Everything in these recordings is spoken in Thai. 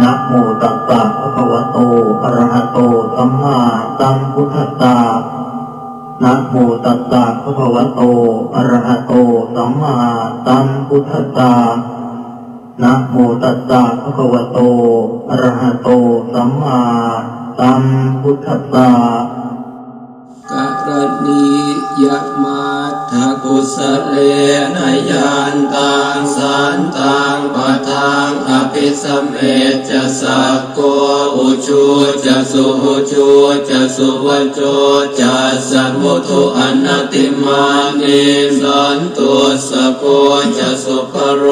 นะโมตัสสะภะคะวะโต อะระหะโต สัมมาสัมพุทธัสสะนะโมตัสสะภะคะวะโต อะระหะโต สัมมาสัมพุทธัสสะนะโมตัสสะภะคะวะโต อะระหะโต สัมมาสัมพุทธัสสะกรณียมา กุสเลนยานตังสันตังปะทังอภิสเมจะสักโกอุชูจะสุหุชูจะสุวัจโจจะสัมมุทุอนัติมานิสันตุสโกจะสุภโร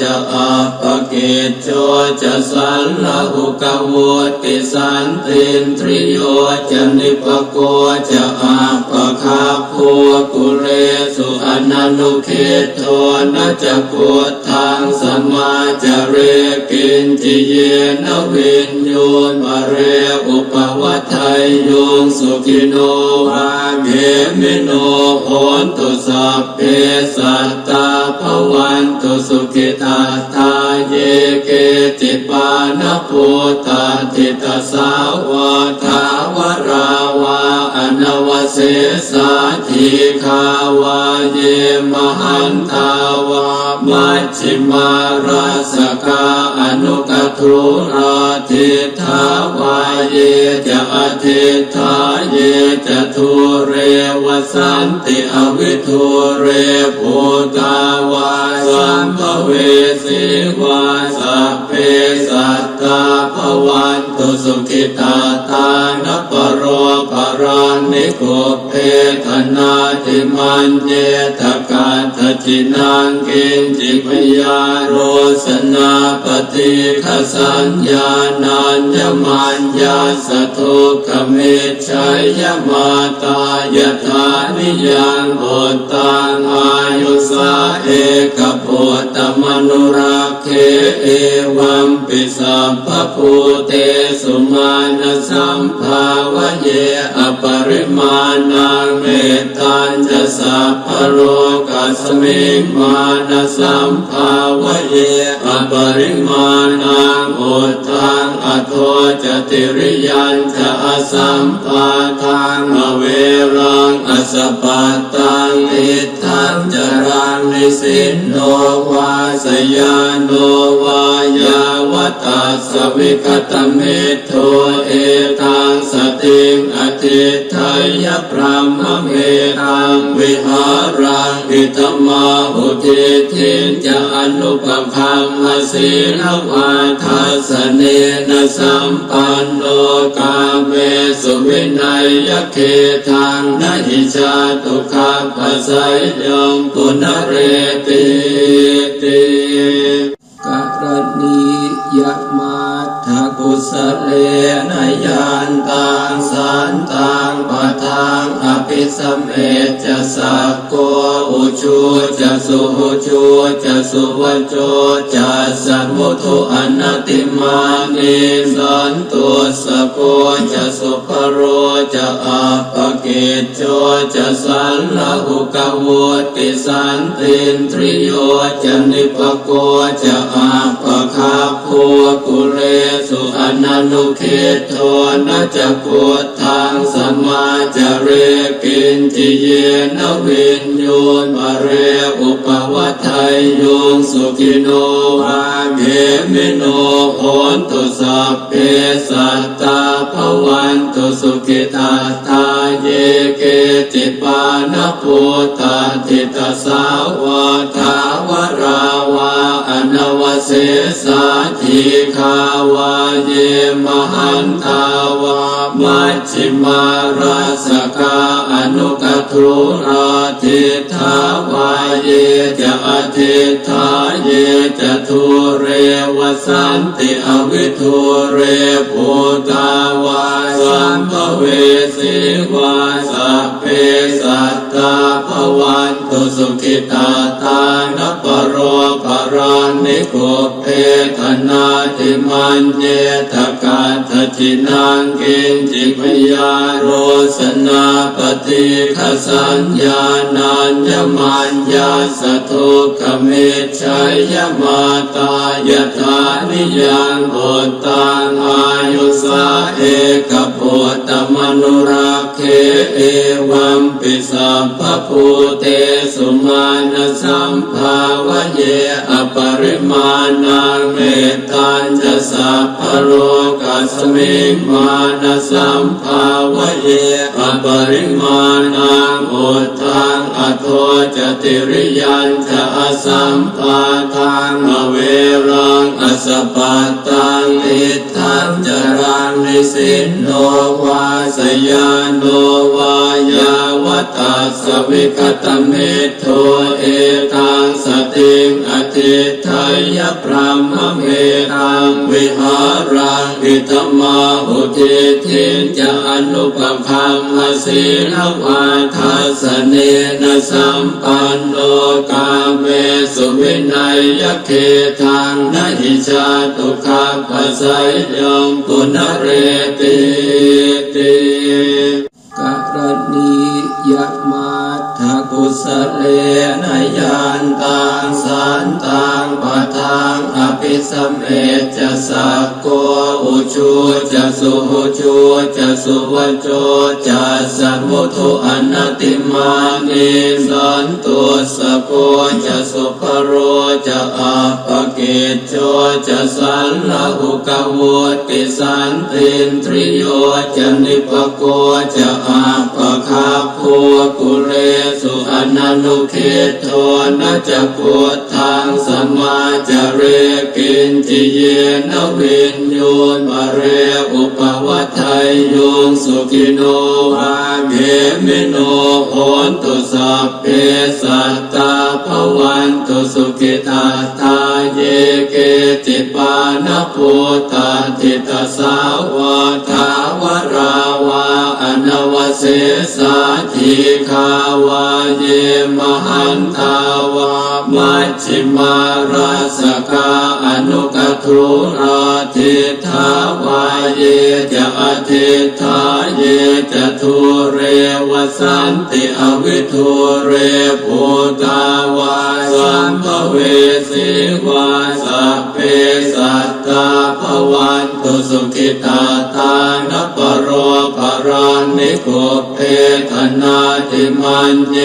จะอาปกิจโจจะสันละหุกวุติสันตินทริโยจะนิปโกจะอาปะคาภูกุเรสุอนันุคิตโทนะจะกุทังสมาจเรกินจิเยนวินโยนบาเรอุปวัฏยโยงสุขิโนวาเกมิโนโหนตุสัพเพสัตตาภวันตุสุขิตาทาเยเกจิปานภูตาทิตสาวาวาวาอนว เสสาธิคาวาเยมหันทาวามัชฌิมาราสกาอนุกทุราทิทาวาเยจะอธิทาเยจะทุเรวสันติอวิทุเรภูตาวาสัมภเวสีวาสัพ เพสัตตาภวันตุสุขิตาตานปโรปรานิโกเพทนาติมันเยตกาทจินังกินจิปยาโรสนาปฏิคสัญญานัญญมัญญาสทุกเมชัยยมาตายธานิยังโอตังอายุสาเอกปุตตมนุรัก เคเอวัมปิสัพพภูเตสุมาณสัมภาวะเยอปริมาณังเมตัญจะสัพพโลกัสมิมาณสัมภาวะเยอปริมาณังโอทังอโทจติริยันจะอสัมพาธัง อะเวรัง อะสะปัตตังอิทัง จรันนิสินโนวา สะยาโนวายาวะตัสสะ วิคะตะมิทโธ เอตัง สะติ ง อะธิฏเฐยยะ พรหมะเมตังวิหารังอิธะมาหุทิฏฐิญจะ อะนุปะคัมมะ สีลวาทัสเนนะสัมปันโนกาเมสุวินัยยเคทังนหิชาตุขาปัสสยมปุณเรติติ กรณียมาทกุสเลนยานตังสันตังปะทังอภิสเมจะสักโกอุชูจะสุหุชูจะสุวัจโจจะสัมุทุอนัติมานิสันตุสโกจะสุภโรจะอาปกิจโจจะสันละหุกวุติสันตินทริโยจะนิปโกจะอา ปคาภูกุเรสุอนันุคิตโทนะจะกุทังสมาจเรกินจิเยนวินโยนบาเรอุปวัฏยโยงสุขิโนวาเกมิโนโหนตุสัพเพสัตตาภวันตุสุขิตาทาเยเกจิปานภูตาทิตสาวทาวราวา เสสะทิคาวาเยมหันตาวามัจจิมาราสกาอนุกทุราทิทาวาเยจะอทิทาเยจะทุเรว สันติอวิทุเรภูตาวาสัมภเวสีวาสัพเพสัตตาภวันตุสุขิตาตานปโรปรานิโกเพธนาติมันเยตกาทจินังกินจิปยาโรสนาปฏิคสัญญานัญญมัญญาสทุกเมชัยยมาตายธานิยังโุตังอายุสาเอกปุตตมนุรักเขเอวัมปิสัพพภูเตสุมาณสัมภาวะเยอปริมาณังเมตัญจะสัพพโลกัสมิมาณสัมภาวะเยอปริมาณังอุทังอโท จติริยันจะอสัมปาทังอเวรังอสปัตตังอิฏฐัญจะรังนิสินโนวา สะยาโนวายาวะตัสสะ วิคะตะมิทโธ เอตัง สะติง อะธิฏเฐยยะ พรหมะเมตังวิหารังอิธะมาหุ ทิฏฐิญจะ อะนุปะคัมมะ สีละวาทัสสะเนนะ สัมปันโนกาเมสุวิเนยยะ เคธังนะหิชาตุ คัพภะเสยยัง ปุนะเรตีติ กะระณียะมัตถะกุสะเลนะ ยันตังสันตังปะทัง อะภิสะเมจจะสักโกอุชูจะสุหุชูจะสุวะโจ จัสสะ มุทุ อะนะติมานีสันตุสโกจะสุภโรจะอาปกิจโจจะสันลหุกวุติสันตินทริโยจะนิปโกจะอาปะคาภูกุเร นันุเคโทนะจะโกทังสมาจเรกินจิเยนวินโยนมาเรอุปวัฏไทยโยงสุขิโนวาเกมิโนโหนตุสัพเพสัตตาภวันตุสุขิตาตาเยเกจิปานภูตาทิตาสาวทาวราวาอนวเสสา ธิคาวาเยมหันตาวามัชชิมาราสกาอนุกทุราทิทาวาเยจะอธิทาเยจะทุเรวสันติอวิทุเรภูตาวาสัมภเวสีวาสัพเพสัตตาภวันตุสุขิตาตานปโร รานิโกเพธนาติมันเย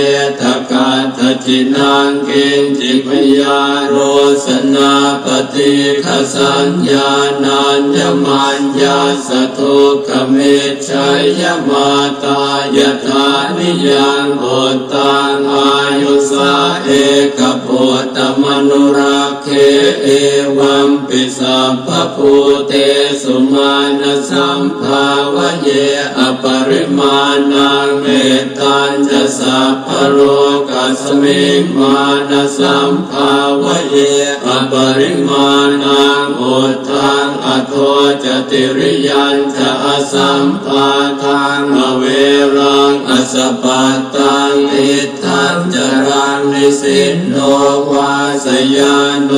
ตกาทจินังกินจิปยาโรสนาปฏิคสัญญานัญญมัญญาสทุกเมชัยยมาตายธานิยังโอตังอายุสาเอกปุตตมนุรัก เขเอวัมปิสัพพภูเตสุมาณสัมภาวะเยอปริมาณังเมตัญจะสัพพโลกัสมิมาณสัมภาวะเยอปริมาณังอุทังอโทจติริยันจะอสัมปาทังอเวรังอสปัตตังอิ ทังจรันนิสินโนวาสยานโน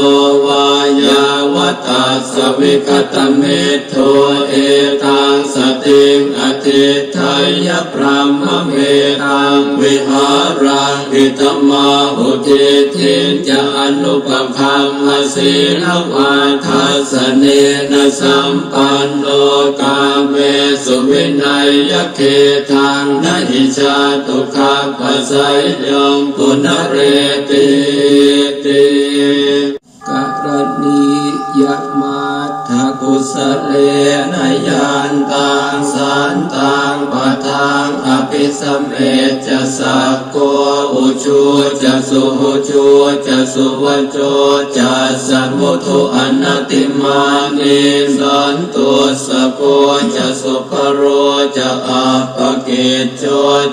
วายาวตัสสวิคตเมโทเอ ยพระมเมตังวิหารังอิตมาหุติทินจะอนุปพังอสีลวาทัสเนนะสัมปันโนกาเมสุวินัยยเคทังนะหิชาตุขาปัสสยยมปุณเรติติกรณียมาทา กุสเลนยานตังสานตังปะทังอภิสเมจะสักโกอุชูจะสุหุชูจะสุวัจโจจะสัมมุทุอนติมานิสันตุสโกจะสุภโรจะอาปกิจโจ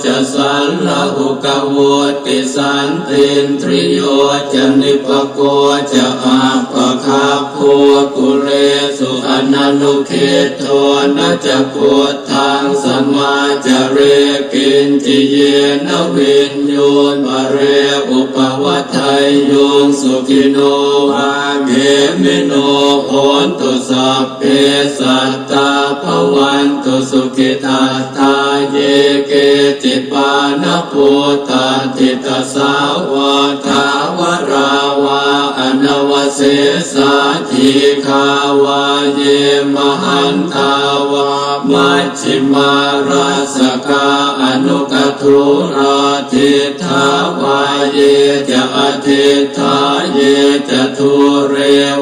จะสันละหุกวุติสันตินทริโยจะนิปโกจะอาปคาภูกุ นันุเคโทนะจะโกททังสมาจเรกินจิเยนวินโยนบาเรอุปวัฏไทยโยงสุขิโนอาเกมิโนโหนตุสัพเพสัตตาภวันตุสุขิตาตาเยเกจิปานภูตาทิตสาวะทาวราวาอนวเสสา ธิคาวาเยมหันตาวามัชฌิมาราสกาอนุกทุราทิทาวาเยจะอธิทาเยจะทุเร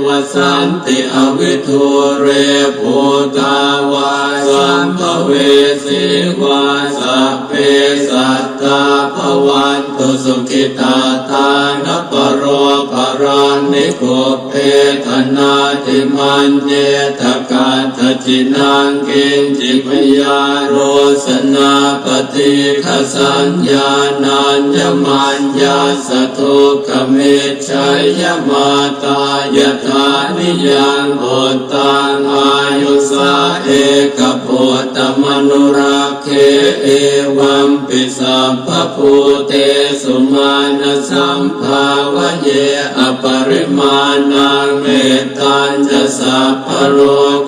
วสันติอวิทุเรภูตาวา สัมภเวสีวาสัพเพสัตตาภวันตุสุขิตาตานปโรปรานิโกเพธนาติมันเยตกาทจินังกินจิปยาโรสนาปฏิขสัญญานัญญมัญญาสทุกเมชัยยมาตายถานิยังโอตังอายุสาเอกป ตตมนุราเขเอวัมปิสัพพภูเต สุมาณสัมภาวะเยอปริมาณังเมตตัญจะสัพพโล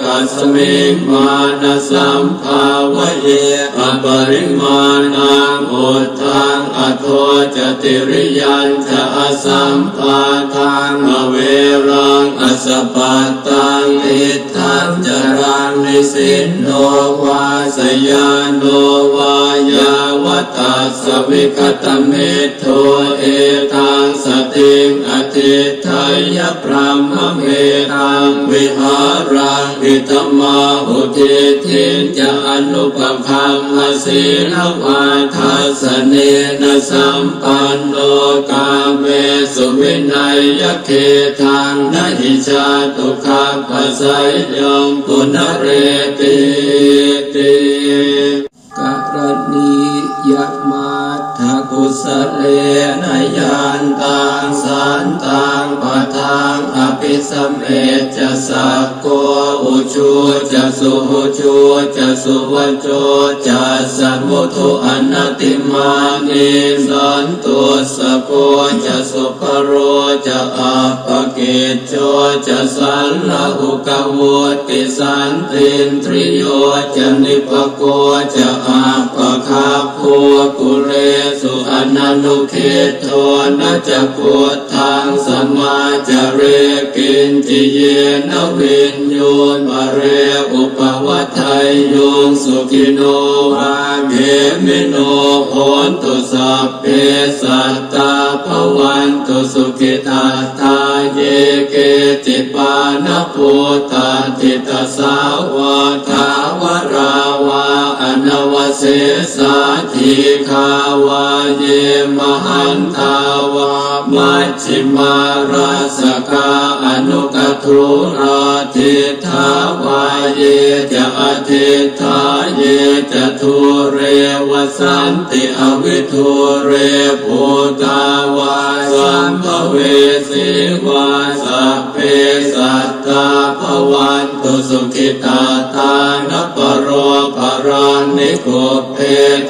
กัสมิงมาณสัมภาวะเยอปริมาณอุทธัง อะโธ จะ ติริยัญจะ อะสัมพาธัง อะเวรัง อะสะปัตตัง ติฏฐัญจะรังนิสินโนวา สะยาโนวา ตัสสะ วิคะตะมิทโธ เอตัง สะติง อะธิฏเฐยยะ พรหมะเมตังวิหารังอิธะมาหุติทินจะอนุปคัมมสีลวาทัสเนนะสัมปันโนกาเมสุวินัยยเคทังนหิชาตุขาปัสสยยมปุณเรติติ เลนยานตังสันตังปะทังอภิสมเมจะสักโกอุชูจะสุหุชูจะสุวัจโจจะสัมุทุอนัติมานิสันตุสโกจะสุภโรจะอัปปกิจโจจะสันละหุกวุติสันตินทริโยจะนิปโกจะอัปป คาภูกุเรสุอนันุเคโทนะจะโกทังสมาจาเรกินจิเยนวินโยนบาเรอุปวัฏไทยโยงสุขิโนอาเกมิโนโหนตุสัพเพสัตตาภวันตุสุขิตาตาเยเกจิปานภูตาทิตสาวะท เสสาธิคาวาเยมหันตาวามัชฌิมาราสกาอนุกทุราทิทาวาเยจะอธิทาเยจะทุเรวสันติอวิทุเรภูตาวาสัมภเวสีวาสัพ เพสัตตาภวันตุสุขิตาตานปโรปรานิโกเพ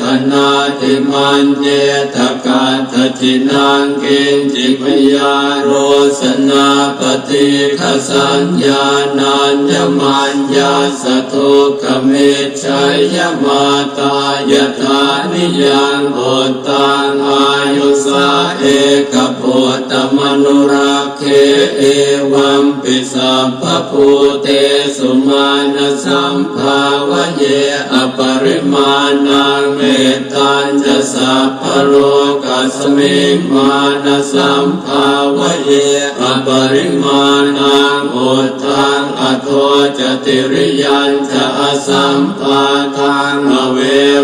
ธนาติมันเยตกาทจินังกินจิปยาโรสนาปฏิขสัญญานัญญมัญญาสทุกเมชัยยมาตายถานิยังโอตังอายุสาเอกปุตตมนุรัก เขเอวัมปิสัพพภูเตสุมาณสัมภาวะเยอปริมาณังเมตตัญจะสัพพโลกัสมิงมาณสัมภาวะเยอปริมาณังโอทังอโทจติริยันจะอสัมปาทังอเว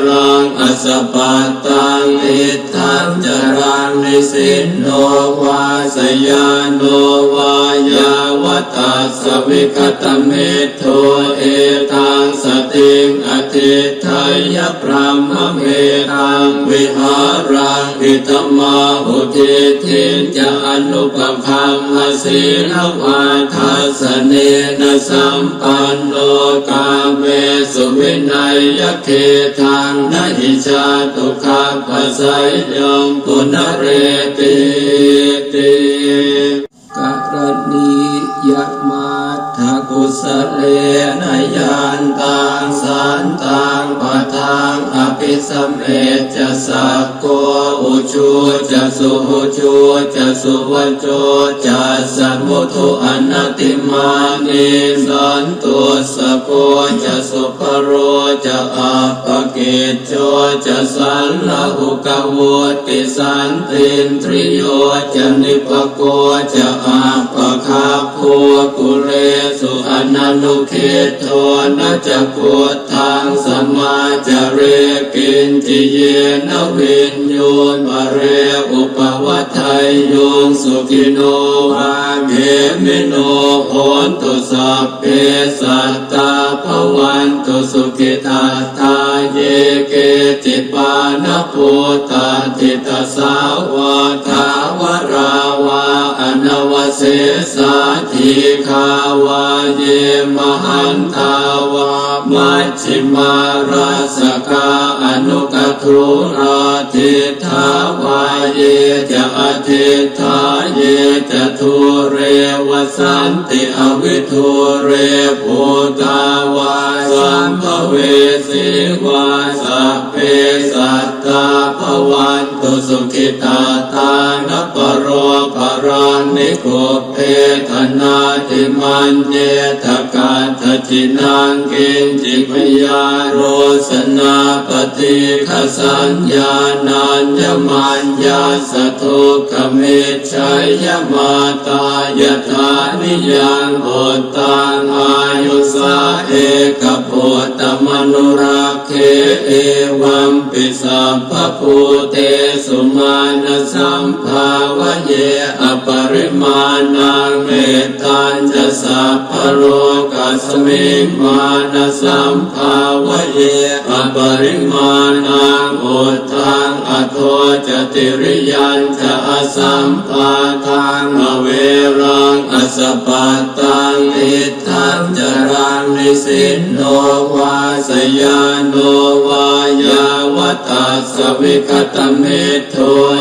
รังอสปัตตังอิ ฏฐัญจะรัง นิสินโนวา สะยาโนวายา วะตัสสะ วิคะตะมิทโธ เอตัง สะติง อะธิฏเฐยยะ พรหมะเมตังวิหารังอิธะมาหุทิฏฐิญจะ อะนุปะคัมมะ สีละวาทัสสะเนนะสัมปันโนกาเมสุวิเนยยะ เคทังนหิชาตุขาปัสยยมปุณเรติติกรณี ยมาทากุสเลนยานตังสานตังปะทังอภิสเมจะสักโกอุชูจะสุหุชูจะสุวัจโจจะสัมุทุอนติมานิสันตุสโกจะสุปโรจะอัปปกิจโจจะสันละหุกวุติสันตินทริโยจะนิปโกจะอัปปะคา กุเรสุอนันุเคโทนะจะกุทังสมาจเรกินจิเยนวินโยนวเรอุปวัฏไทยโยงสุขิโนวาเขมิโนโหนตุสัพเพสัตตาภวันตุสุขิตาตาเยเกจิปานปุตาทิตสาวทาวราวาอนวเสสาธิคาวาเยมหันตาวามัชฌิมาราสกาอนุกทุราทิทาวาเยจะอธิทาเยจะทุเรวสันติอวิทุเรภูตาวาสัมภเวสีวาสัพเพสัตตาภวัน ตุสุขิตาตานปโรปรานิโกเพธนาติมันเยทกาทจินังกินจิปยาโรสนาปฏิขสัญญานัญญมัญญาสทุกเมชัยยมาตายธานิยังโอตังอายุสาเอกโพตมนุรัก เขเอวัมปิสัพพภูเตสุมาณสัมภาวะเยอปริมาณังเมตัญจะสัพพโรกัสมิมาณสัมภาวะเยอปริมาณังโอทังอโทจติริยันจะ สัมปาทังอเวรังอสปัตตังอิทังจรังนิสินโนวาสยานโนวายาวตัสสวิคตเมโท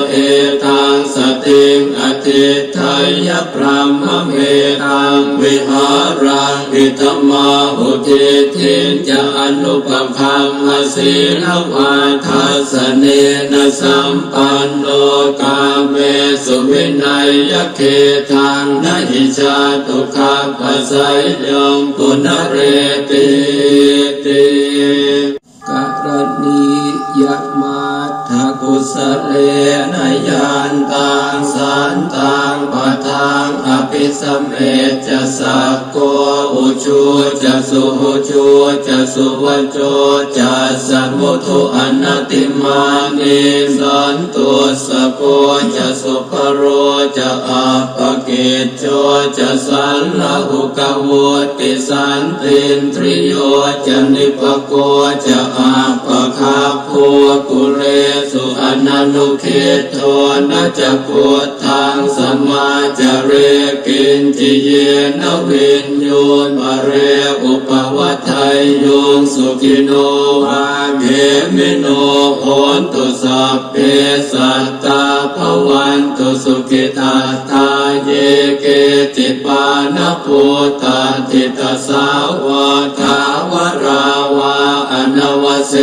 เอตังสติงอธิทายพระมเมตังวิหารัง อิธรรมาหุทิทินจะอนุปคัมมสีลวาทัสเนนะสัมปันโนกาเมสุวินัยยเคทังนหิชาตุขาปัสยยมปุณเรติติกรณี สเลนยานตังสานตังปะทังอภิสมเมจะสักโกอุชูจะสุหุชูจะสุวัจโจจะสัมมุทุอนตติมานิสันตุสโกจะสุภโรจะอัปปกิจโจจะสันละหุกวุติสันตินทริโยจะนิปโกจะอัปปคาภูกุเรสุอนันุเคโทนะจะกุทังสมาจาเรกินจิเยนวินโยนมาเรอุปวัฏไทยโยงสุขิโนวาเขมิโนโหนตุสัพเพสัตตาภวันตุสุขิตาตาเยเกจิปานปุตตาทิตาสาวทาวราวาอนวเส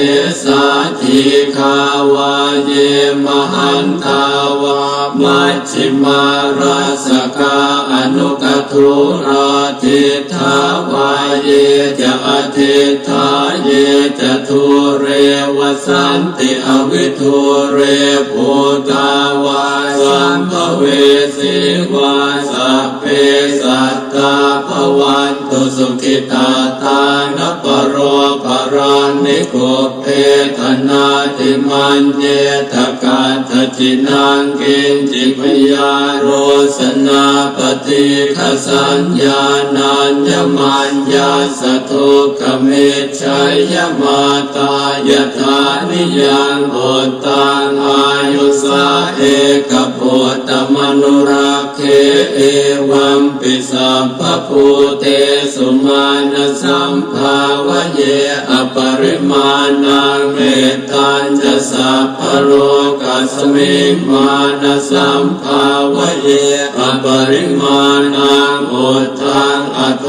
สา ธิคาวาเยมหันตาวามัชฌิมาราสกาอนุกทุราทิทาวาเยจะอธิทาเยจะทุเรวสันติอวิทุเรภูตาวาสัมภเวสีวาสัพเพสัตตาภวันตุสุขิตาตานปโรปรานิ โกโกเพทนาติมันเยตกาทจินังกินจิพยาโรสนาปฏิคสัญญานัญญมัญญาสทุกเมชัยยมาตายธานิยังโหตังอายุสาเอกปุตมนุรัก เขเอวัมปิสัพพุเตสุมาณสัมภาวเยอปริมาณังเมตัญจะสัพพโลกัสมิมาณสัมภาวเยอปริมาณอุทธัง อะโธ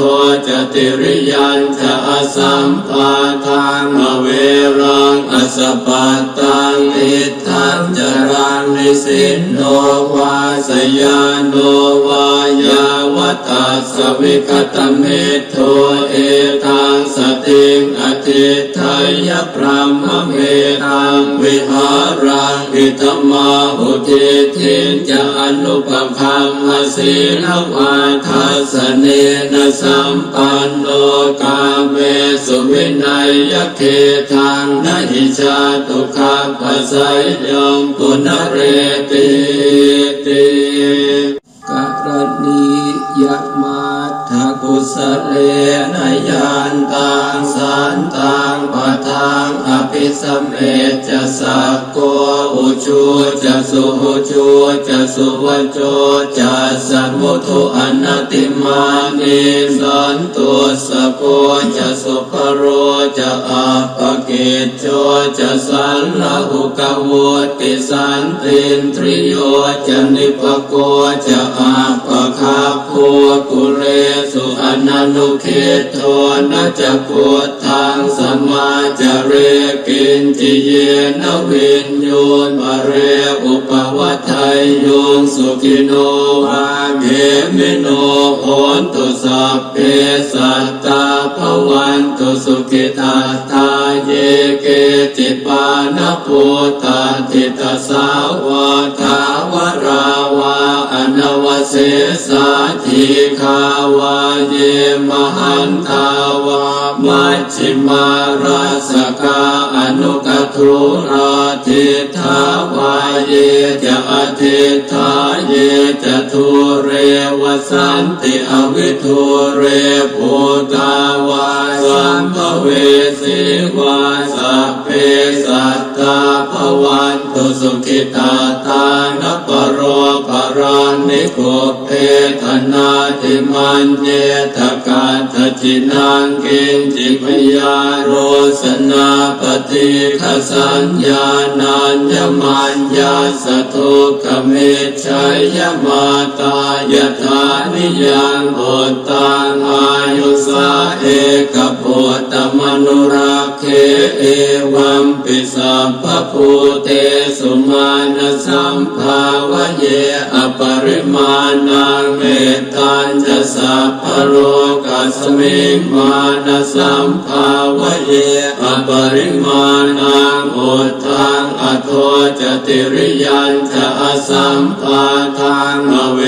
จะ ติริยัญจะ อะสัมพาธัง อะเวรัง อะสะปัตตัง ติฏฐัญจะรัง นิสินโนวา สะยาโนวายาวะตัสสะ วิคะตะมิทโธ เอตัง สะติง อะธิฏเฐยยะ พรหมะเมตังวิหาร มาหุทิทิจะอนุปคัมมสีลวาทัสเนนะสัมปันโนกาเมสุวินัยยเคทางนหิชาตุขาปัสสยมปุณเรติติกรณี สเลนยานตังสานตังปะทังอภิสมเมจะสักโกอุชูจะสุหุชูจะสุวัจโจจะสัมมุทุอนตติมานิสันตุสโกจะสุภโรจะอาปกิจโจจะสันลหุกวุติสันตินทริโยจะนิปโกจะอาปคาภูกุเรสุอ นันุเคโทนจะกุทังสมาจเรกินจิเยนวินโยนบะเรอุปวัฏไทยโยงสุขิโนวาเกมิโนโหนตุสัพเพสัตตาภวันตุสุขิตาตาเยเกจิปานภูตาทิตสาวะทาวราวาอนวเสสา ธิคาวาเยมหันตาวามัชฌิมาราสกาอนุกทุราทิทาวาเยจะอธิทาเยจะทุเรวสันติอวิทุเรภูตาวา สัมภเวสีวาสัพเพสัตตาภวันตุสุขิตาตานปโรปรานิโกเพทนาติมันเยตกาทจินังกินจิพยาโรสนาปฏิคสัญญานัญญมัญญาสทุกเมชัยยมาตายธานิยังโอตังอายุสาเอก ตตมนุรักเขเอวัมปิสัพพภูเตสุมาณสัมภาวเยอปริมาณังเมตัญจะสัพพโลกัสมิมาณสัมภาวเยอปริมาณังโอทังอโทจติริยันจะอสัมปาทังอเว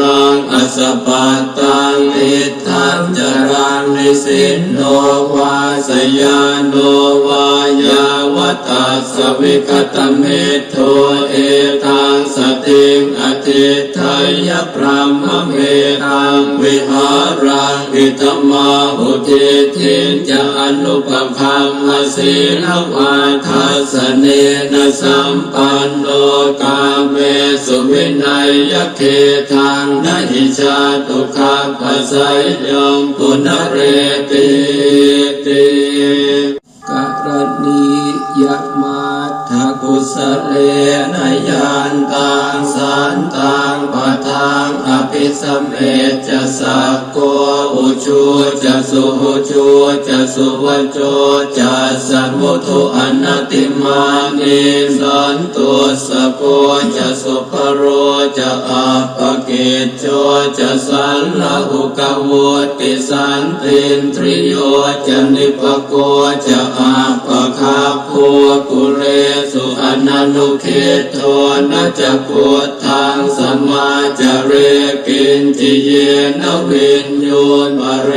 รังอสปัตตังอิ ฏฐัญจะรัง นิสินโนวา สะยาโนวายาวะตัสสะ วิคะตะมิทโธ เอตัง สะติง อะธิฏเฐยยะ พรหมะเมตังวิหารังอิธะมาหุทิฏฐิญจะ อะนุปะคัมมะ สีละวาทัสสะเนนะสัมปันโนกาเมสุวิเนยยะ เคทังนหิชาตุขาปัสสยมปุณเรติติกรณี เลนยานตังสานตังปะทังอภิสมเมจะสักโกอุชูจะสุหุชูจะสุวัจโจจะสัมุทุอนัติมานิสันตุสโกจะสุภโรจะอาปกิจโจจะสันลหุกวุติสันตินทริโยจะนิปโกจะอาปคาภูกุเร นานุเคโทนะจะพุทธังสมาจะเรกินจิเยนวินโยนบะเร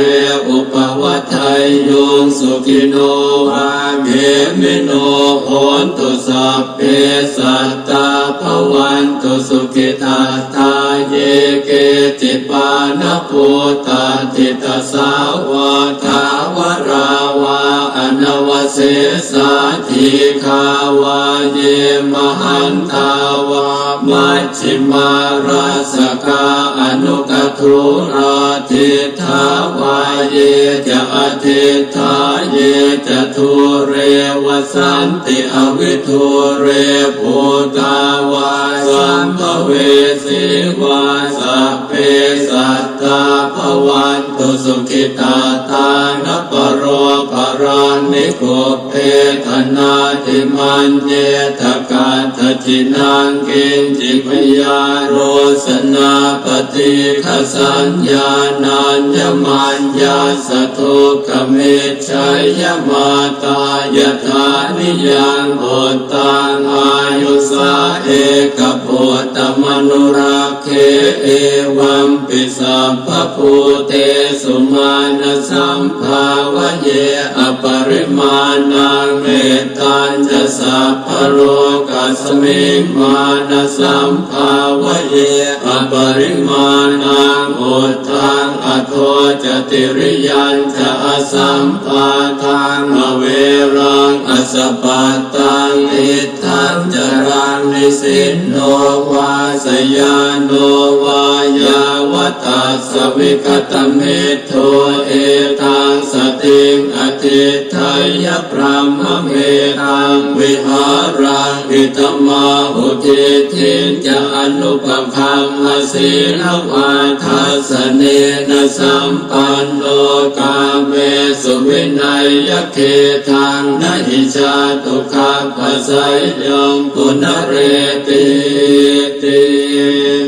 อุปวัฏไทยโยงสุขิโนวาเมมิโนโหนตุสัพเพสัตตาภวันตุสุขิตาตาเยเกจิปานปุตตาติตาสาวาวรา เสสาธิคาวาเยมหันตาวามัชฌิมาราสกาอนุกทุราทิทาวาเยจะอธิทาเยจะทุเรวสันติอวิทุเรภูตาวาสัมภเวสีวาสัพเพสัตตาภวันตุสุขิตาตานปโรป รานิโกเพธนาติมันเยตกาทจินังกินจิปยาโรสนาปฏิขสัญญานัญญมัญญาสทุกเมชัยยมาตายธานิยังโอตังอายุสาเอกปุตตมนุรัก เขเอวัมปิสัพพภูเตสุมาณสัมภาวะเยอปริมาณังเมตตัญจะสัพพโลกัสมิมาณสัมภาวะเยอปริมาณังอุทังอโทจติริยันจะอสัมปาทังอเวรังอสปัตตังอิ ทัจรันนิสินโนวาสยานโนวายาวตัสสวิคตเมโทเอตังสติง อธิทายพระมเมตังวิหารังอิตมาหุติทินจะอนุปคัมมสีลวาทัสเนนะสัมปันโนกาเมสุวินัยยเคทังนะหิชาตุขาปัสสยยมปุณเรติติ